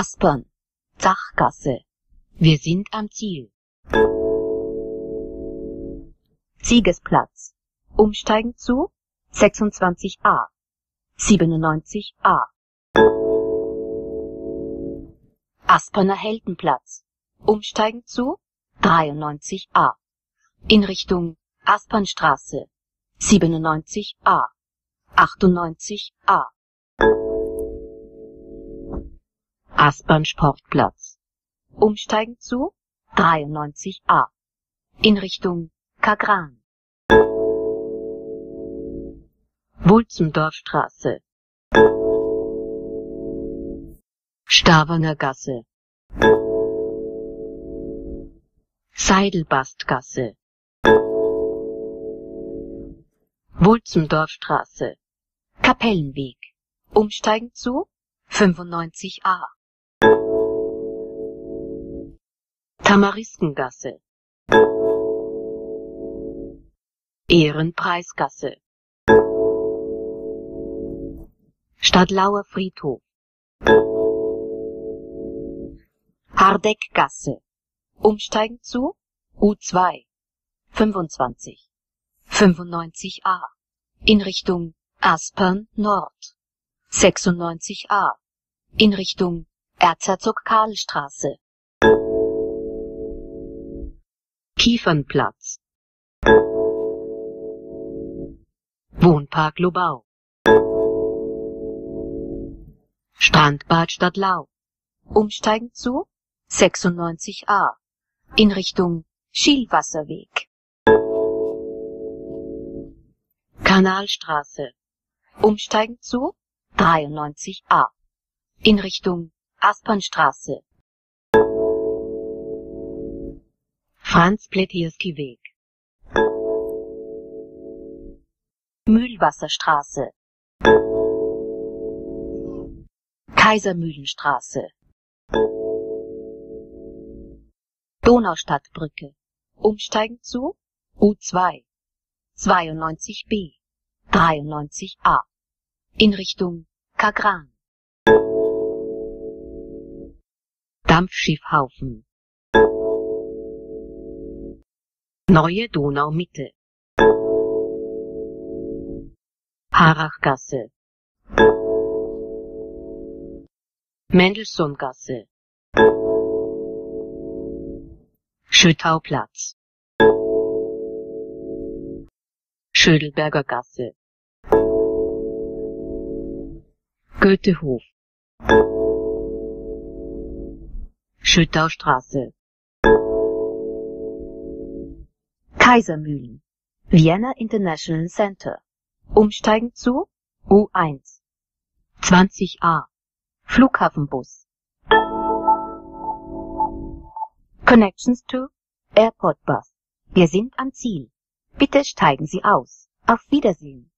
Aspern, Zachgasse. Wir sind am Ziel. Siegesplatz. Umsteigen zu 26a. 97a. Asperner Heldenplatz. Umsteigen zu 93a. In Richtung Aspernstraße. 97a. 98a. Aspern Sportplatz. Umsteigen zu 93a. In Richtung Kagran. Wulzendorfstraße. Stavener Gasse. Seidelbastgasse. Wulzendorfstraße. Kapellenweg. Umsteigen zu 95a. Tamariskengasse. Ehrenpreisgasse. Stadtlauer Friedhof. Hardeckgasse. Umsteigen zu U2 25 95a in Richtung Aspern Nord 96a in Richtung Erzherzog Karl Kiefernplatz Wohnpark Lobau Strandbad Stadtlau Umsteigen zu 96a in Richtung Schielwasserweg. Kanalstraße. Umsteigen zu 93a in Richtung Aspernstraße. Franz Plätierski Weg. Mühlwasserstraße. Kaisermühlenstraße. Donaustadtbrücke. Umsteigen zu U2 92b 93a in Richtung Kagran. Dampfschiffhaufen. Neue Donaumitte. Harachgasse. Mendelssohngasse. Schüttauplatz. Schödelberger Gasse. Goethehof. Schüttaustraße. Kaisermühlen. Vienna International Center. Umsteigen zu U1. 20a. Flughafenbus. Connections to Airport Bus. Wir sind am Ziel. Bitte steigen Sie aus. Auf Wiedersehen.